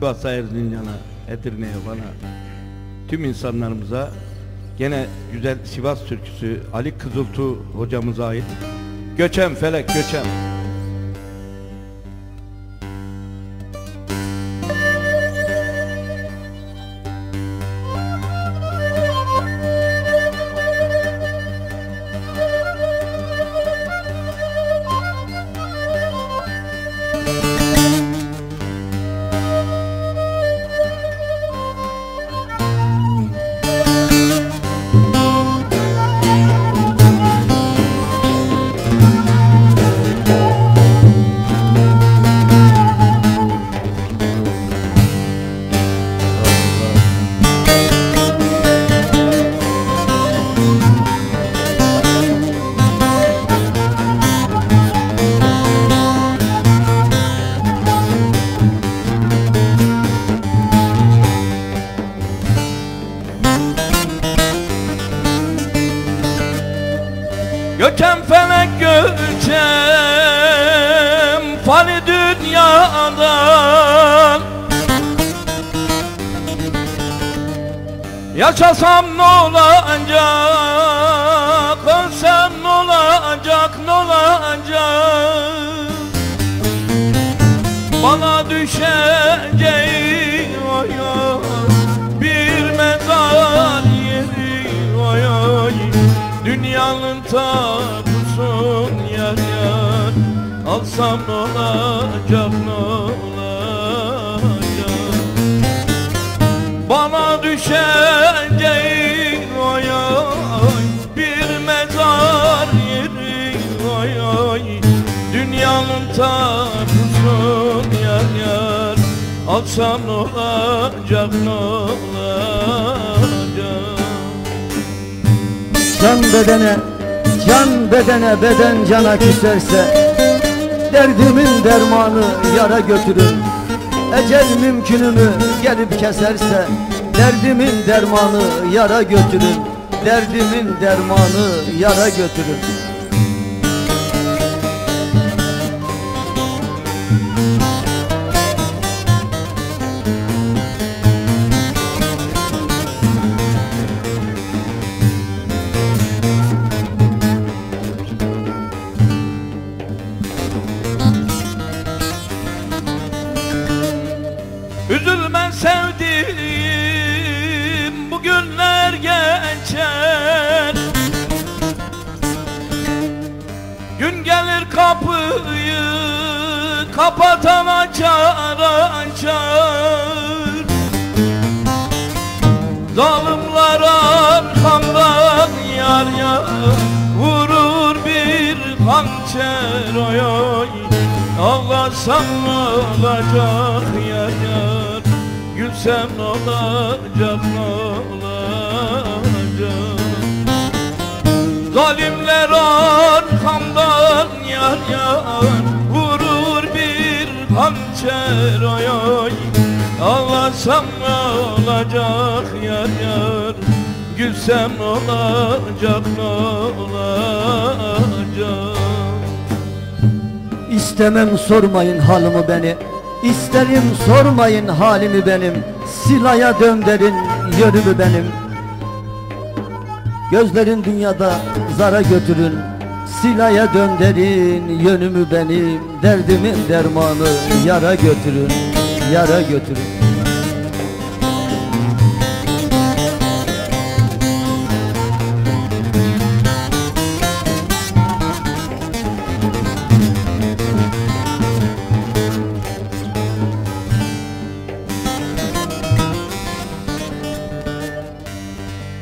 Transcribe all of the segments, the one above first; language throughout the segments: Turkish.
Sivas'a Erzincan'a, Edirne'ye bana tüm insanlarımıza gene güzel Sivas türküsü Ali Kızıltu hocamıza ait. Göçem felek göçem. Göçem felek göçem Fani dünyadan Yaşasam ne olacak? Ölsem ne olacak? Ne olacak? Bana düşeceği tapusun yar yar Alsam ne olacak ne olacak? Bana düşeceği oy oy Bir mezar yeri oy oy Dünyanın tapusun yar yar Alsam ne olacak ne olacak? Can bedene, can bedene, beden cana küserse Derdimin dermanı yara götürür. Ecel mümkünümü gelip keserse Derdimin dermanı yara götürür. Derdimin dermanı yara götürür kapıyı kapatan açar açar. Zalimler arkamdan yar yar Vurur bir hançer oy oy. Ağlasam olacak yar yar Gülsem olacak olacak. Zalimler arkamdan yar yar Vurur bir hançer oy oy. Ağlasam olacak yar yar Gülsem olacak ne olacak. İstemem sormayın halımı beni İsterim sormayın halimi benim. Silaya döndürün yönümü benim. Gözlerin dünyada zara götürün Silaya döndürün yönümü benim Derdimin dermanı yara götürün Yara götürün.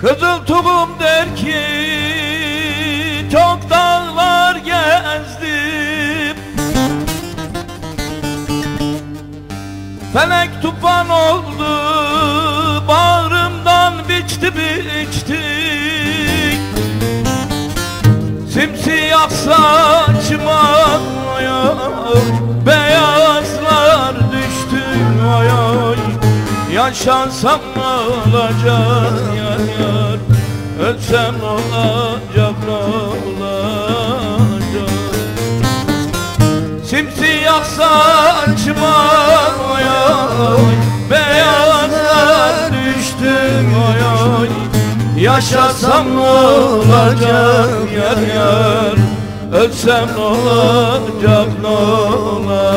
Kızıl tulum der ki Felek tufan oldu bağrımdan biçti biçti. Simsiyah saçıma beyazlar düştü oy oy Yaşansam olacak yar yar Ölsem olacak Ak saçma oy oy. Beyaza düştüm oy oy. Yaşasam olacak yar yar? Ölsem ne olacak ne olacak?